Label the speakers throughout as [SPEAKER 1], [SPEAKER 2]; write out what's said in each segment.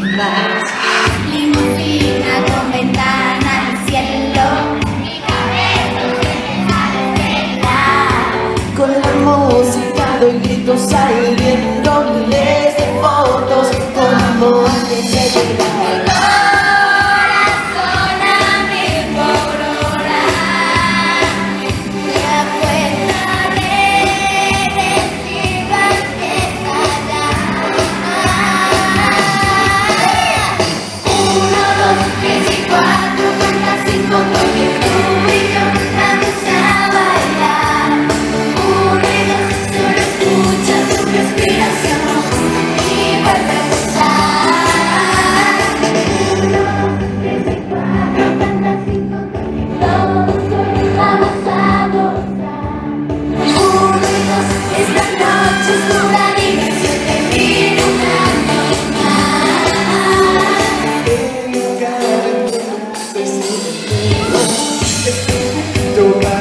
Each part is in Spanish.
[SPEAKER 1] pipas. Limusina con ventana al cielo. Mi cabello se me sale de la. Con la música doy gritos al viento.
[SPEAKER 2] teu braço.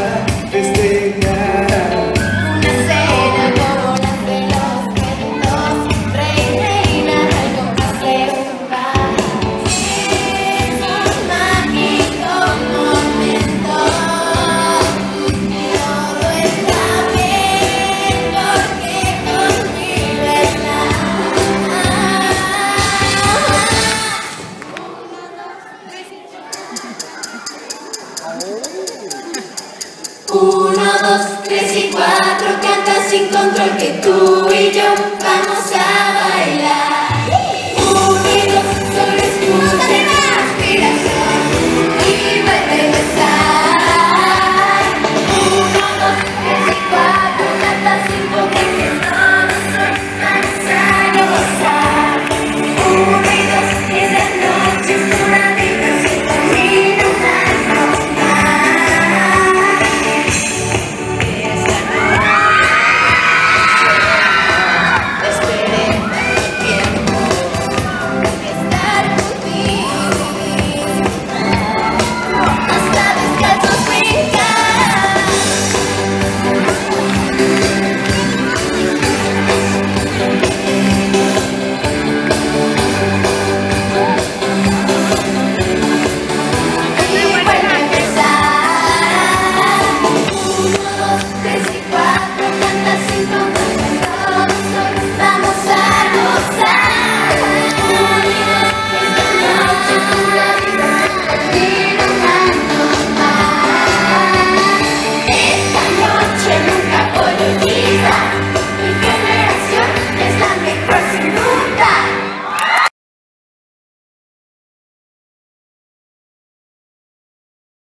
[SPEAKER 1] Uno, dos, tres y cuatro, canta sin control que tú y yo vamos a